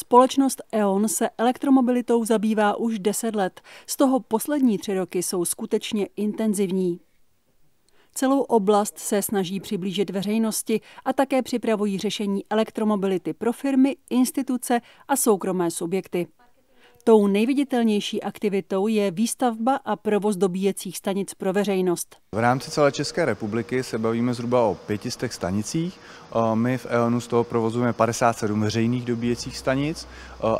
Společnost E.ON se elektromobilitou zabývá už 10 let. Z toho poslední tři roky jsou skutečně intenzivní. Celou oblast se snaží přiblížit veřejnosti a také připravují řešení elektromobility pro firmy, instituce a soukromé subjekty. Tou nejviditelnější aktivitou je výstavba a provoz dobíjecích stanic pro veřejnost. V rámci celé České republiky se bavíme zhruba o 500 stanicích. My v EONu z toho provozujeme 57 veřejných dobíjecích stanic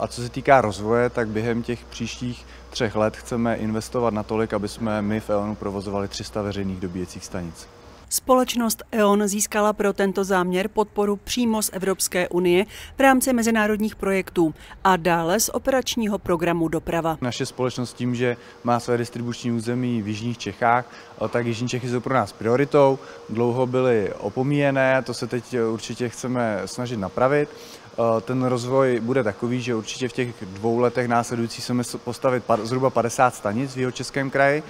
a co se týká rozvoje, tak během těch příštích třech let chceme investovat natolik, aby jsme my v EONu provozovali 300 veřejných dobíjecích stanic. Společnost E.ON získala pro tento záměr podporu přímo z Evropské unie v rámci mezinárodních projektů a dále z operačního programu Doprava. Naše společnost tím, že má své distribuční území v Jižních Čechách, tak Jižní Čechy jsou pro nás prioritou. Dlouho byly opomíjené, to se teď určitě chceme snažit napravit. Ten rozvoj bude takový, že určitě v těch dvou letech následujících chceme postavit zhruba 50 stanic v jeho českém kraji.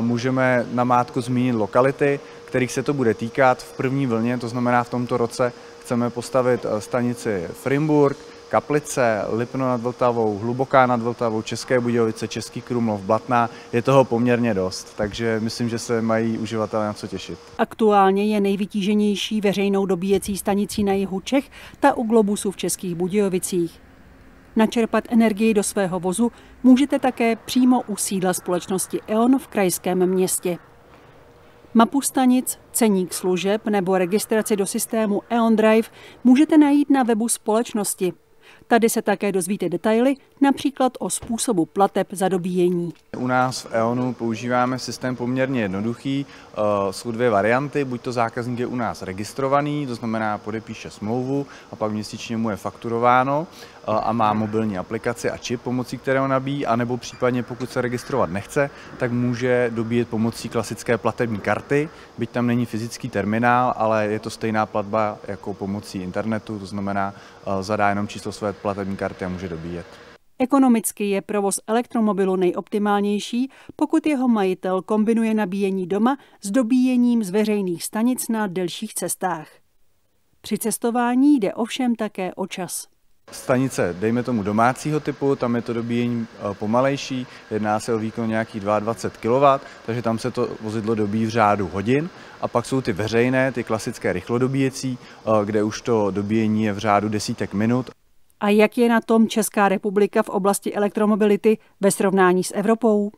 Můžeme na mátku zmínit lokality, kterých se to bude týkat v první vlně, to znamená v tomto roce chceme postavit eh, stanici Frimburg, Kaplice, Lipno nad Vltavou, Hluboká nad Vltavou, České Budějovice, Český Krumlov, Blatná. Je toho poměrně dost, takže myslím, že se mají uživatelé na co těšit. Aktuálně je nejvytíženější veřejnou dobíjecí stanicí na jihu Čech, ta u Globusu v Českých Budějovicích. Načerpat energii do svého vozu můžete také přímo u sídla společnosti E.ON v krajském městě. Mapu stanic, ceník služeb nebo registraci do systému E.ON Drive můžete najít na webu společnosti. Tady se také dozvíte detaily, například o způsobu plateb za dobíjení. U nás v EONu používáme systém poměrně jednoduchý. Eh, jsou dvě varianty, buď to zákazník je u nás registrovaný, to znamená podepíše smlouvu a pak měsíčně mu je fakturováno eh, a má mobilní aplikaci a čip, pomocí kterého nabíjí, anebo případně pokud se registrovat nechce, tak může dobíjet pomocí klasické platební karty, byť tam není fyzický terminál, ale je to stejná platba jako pomocí internetu, to znamená eh, zadá jenom číslo své platební karty a může dobíjet. Ekonomicky je provoz elektromobilu nejoptimálnější, pokud jeho majitel kombinuje nabíjení doma s dobíjením z veřejných stanic na delších cestách. Při cestování jde ovšem také o čas. Stanice, dejme tomu domácího typu, tam je to dobíjení eh, pomalejší, jedná se o výkon nějakých 22 kW, takže tam se to vozidlo dobíjí v řádu hodin. A pak jsou ty veřejné, ty klasické rychlodobíjecí, eh, kde už to dobíjení je v řádu desítek minut. A jak je na tom Česká republika v oblasti elektromobility ve srovnání s Evropou?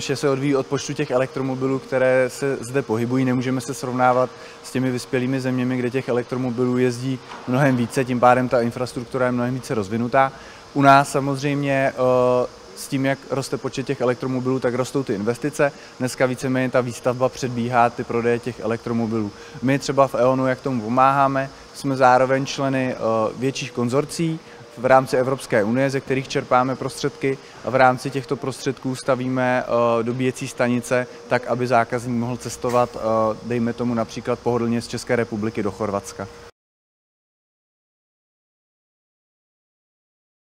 Vše se odvíjí od počtu těch elektromobilů, které se zde pohybují. Nemůžeme se srovnávat s těmi vyspělými zeměmi, kde těch elektromobilů jezdí mnohem více, tím pádem ta infrastruktura je mnohem více rozvinutá. U nás samozřejmě eh, s tím, jak roste počet těch elektromobilů, tak rostou ty investice. Dneska víceméně ta výstavba předbíhá ty prodeje těch elektromobilů. My třeba v EONu, jak tomu pomáháme, jsme zároveň členy eh, větších konzorcí, v rámci Evropské unie, ze kterých čerpáme prostředky a v rámci těchto prostředků stavíme eh, dobíjecí stanice tak, aby zákazník mohl cestovat, eh, dejme tomu například pohodlně z České republiky do Chorvatska.